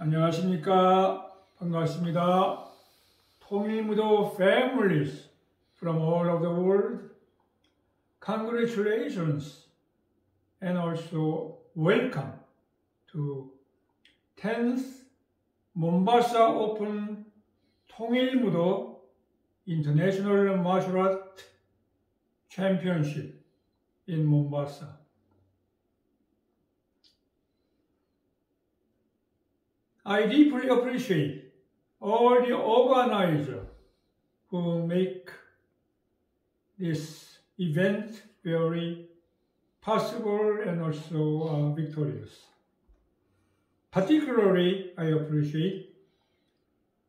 안녕하십니까. 반갑습니다. 통일무도 families from all over the world, congratulations and also welcome to 10th Mombasa Open 통일무도 International Martial Art Championship in Mombasa. I deeply appreciate all the organizers who make this event very possible and also uh, victorious. Particularly, I appreciate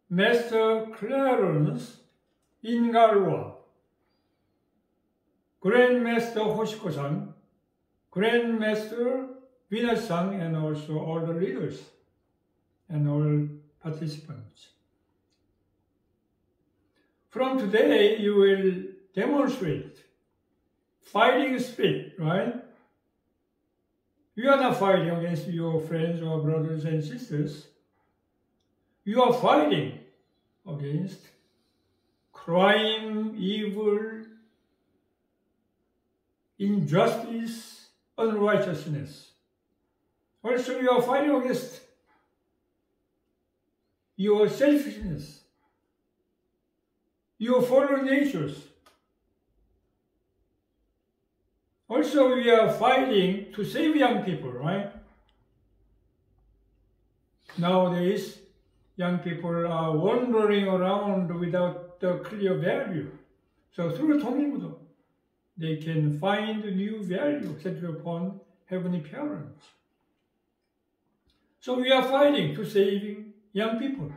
Master Clarence Ingalwa, Grandmaster Hoshiko-san, Grandmaster Venus-san, and also all the leaders and all participants. From today, you will demonstrate fighting spirit, right? You are not fighting against your friends or brothers and sisters. You are fighting against crime, evil, injustice, unrighteousness. Also, you are fighting against your selfishness, your fallen natures. Also, we are fighting to save young people, right? Nowadays, young people are wandering around without the clear value. So through Tongilmudo, they can find new value set upon heavenly parents. So we are fighting to saving young people.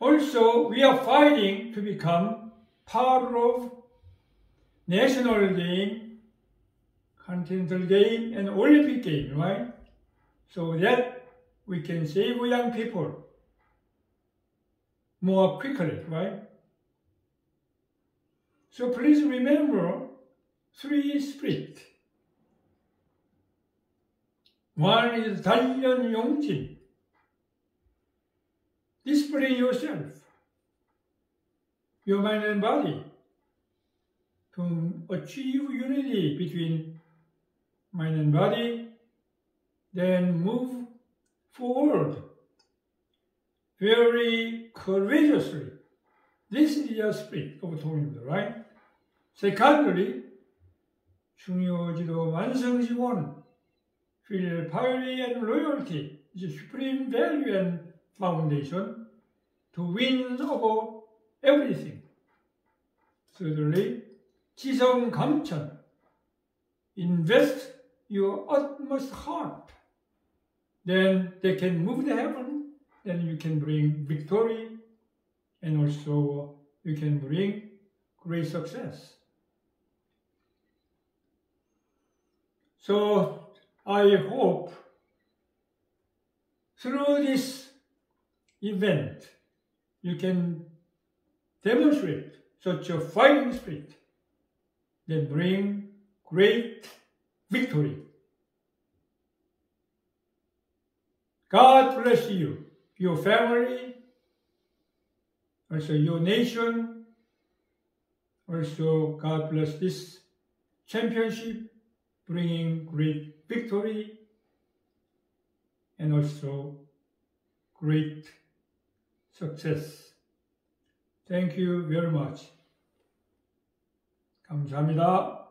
Also, we are fighting to become part of national game, continental game, and Olympic game, right? So that we can save young people more quickly, right? So please remember three spirits. One is 단련 용진. Discipline yourself, your mind and body, to achieve unity between mind and body, then move forward very courageously. This is your spirit of 통일입니다, right? Secondly, 중요지도 완성지원 filial piety and loyalty is a supreme value and foundation to win over everything. Thirdly, 지성 감천. Invest your utmost heart. Then they can move to heaven. Then you can bring victory and also you can bring great success. So I hope through this event you can demonstrate such a fighting spirit that bring great victory. God bless you, your family, also your nation, also God bless this championship, bringing great victory and also great success. Thank you very much. 감사합니다.